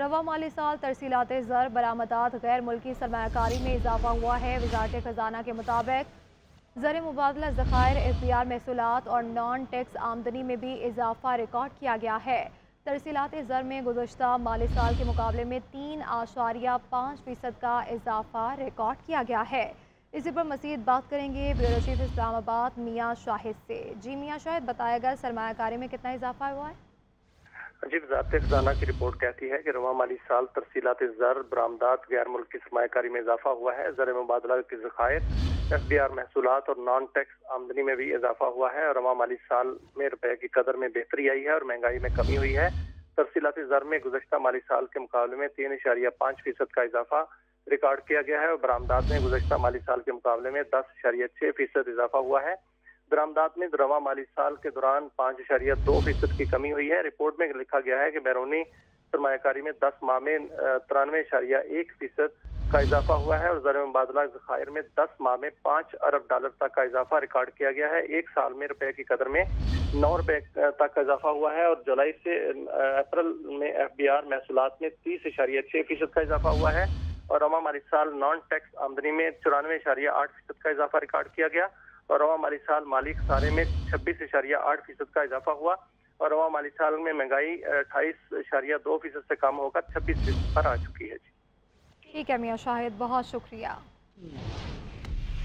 روا مالی سال ترسیلات زر برآمدات غیر ملکی سرمایہ کاری میں اضافہ ہوا ہے۔ وزارت خزانہ کے مطابق زر مبادلہ ذخائر ایف بی آر محصولات اور نان ٹیکس آمدنی میں بھی اضافہ ریکارڈ کیا گیا ہے۔ ترسیلات زر میں گزشتہ مالی سال کے مقابلے میں تین آشاریہ پانچ فیصد کا اضافہ ریکارڈ کیا گیا ہے۔ اسی پر مزید بات کریں گے بیورو چیف اسلام آباد میاں شاہد سے۔ جی میاں شاہد، بتایا گا سرمایہ کاری میں کتنا اضافہ ہوا ہے؟ جی وزارت خزانہ کی رپورٹ کہتی ہے کہ رواں مالی سال ترسیلات زر برآمدات غیر ملکی سرمایہ کاری میں اضافہ ہوا ہے۔ زر مبادلہ کے ذخائر، ایف بی آر محصولات اور نان ٹیکس آمدنی میں بھی اضافہ ہوا ہے۔ اور رواں مالی سال میں روپے کی قدر میں بہتری آئی ہے اور مہنگائی میں کمی ہوئی ہے۔ ترسیلات زر میں گزشتہ مالی سال کے مقابلے میں تین اشاریہ پانچ فیصد کا اضافہ ریکارڈ کیا گیا ہے اور برآمدات میں گزشتہ مالی سال کے مقابلے میں دس اشاریہ چھ فیصد اضافہ ہوا ہے۔ برآمدات میں رواں مالی سال کے دوران پانچ اشاریہ دو فیصد کی کمی ہوئی ہے۔ رپورٹ میں لکھا گیا ہے کہ بیرونی سرمایہ کاری میں دس ماہ میں ترانوے اشاریہ ایک فیصد کا اضافہ ہوا ہے اور زر مبادلہ ذخائر میں دس ماہ میں پانچ ارب ڈالر تک کا اضافہ ریکارڈ کیا گیا ہے۔ ایک سال میں روپے کی قدر میں نو روپے تک کا اضافہ ہوا ہے اور جولائی سے اپریل میں ایف بی آر محصولات میں تیس اشاریہ چھ فیصد کا اضافہ ہوا ہے اور رواں مالی سال نان ٹیکس آمدنی میں چورانوے اشاریہ آٹھ فیصد کا اضافہ ریکارڈ کیا گیا۔ اور رواں مالی سال مالی خسارے میں چھبیس اشاریہ آٹھ فیصد کا اضافہ ہوا اور رواں مالی سال میں مہنگائی اٹھائیس اشاریہ دو فیصد سے کم ہو کر چھبیس فیصد پر آ چکی ہے جی۔ ٹھیک ہے میاں شاہد، بہت شکریہ۔